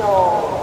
就